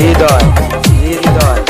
হৃদয় হৃদয়